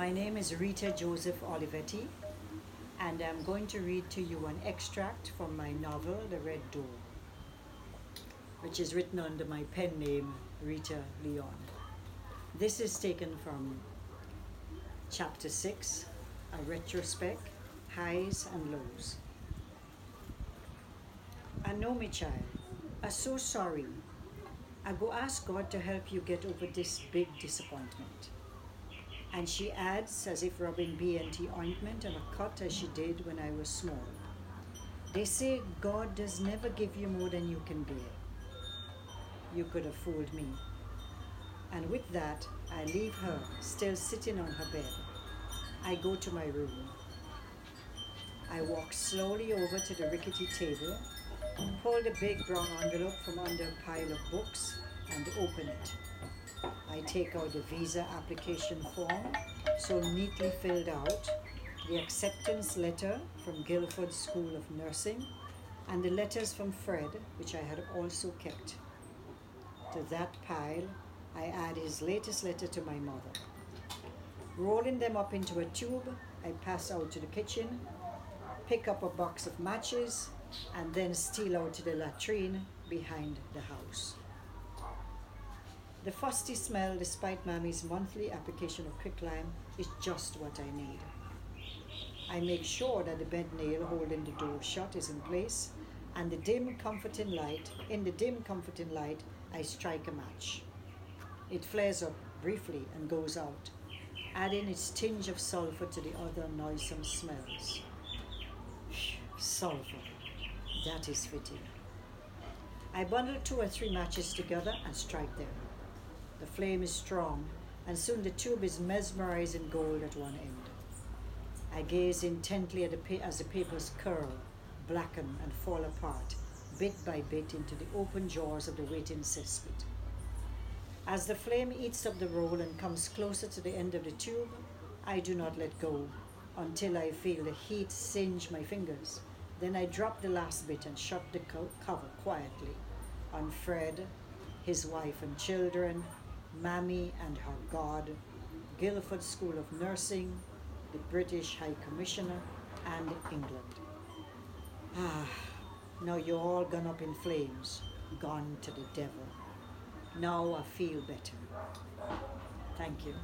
My name is Rita Joseph Olivetti, and I'm going to read to you an extract from my novel, The Red Door, which is written under my pen name, Rita Leone. This is taken from chapter 6, a retrospect, highs and lows. I know me, child. I'm so sorry. I go ask God to help you get over this big disappointment. And she adds, as if rubbing B&T ointment on a cut as she did when I was small. They say God does never give you more than you can bear. You could have fooled me. And with that, I leave her still sitting on her bed. I go to my room. I walk slowly over to the rickety table, pull the big brown envelope from under a pile of books, and open it. I take out the visa application form, so neatly filled out, the acceptance letter from Guildford School of Nursing, and the letters from Fred, which I had also kept. To that pile, I add his latest letter to my mother. Rolling them up into a tube, I pass out to the kitchen, pick up a box of matches, and then steal out to the latrine behind the house. The fusty smell, despite Mammy's monthly application of quicklime, is just what I need. I make sure that the bed nail holding the door shut is in place, and the dim, comforting light, in the dim, comforting light, I strike a match. It flares up briefly and goes out, adding its tinge of sulfur to the other noisome smells. Sulfur, that is fitting. I bundle two or three matches together and strike them. The flame is strong, and soon the tube is mesmerizing gold at one end. I gaze intently at the pa- as the papers curl, blacken, and fall apart, bit by bit, into the open jaws of the waiting cesspit. As the flame eats up the roll and comes closer to the end of the tube, I do not let go until I feel the heat singe my fingers. Then I drop the last bit and shut the co- cover quietly on Fred, his wife and children, Mammy and her God, Guildford School of Nursing, the British High Commissioner, and England. Ah, now you're all gone up in flames, gone to the devil. Now I feel better. Thank you.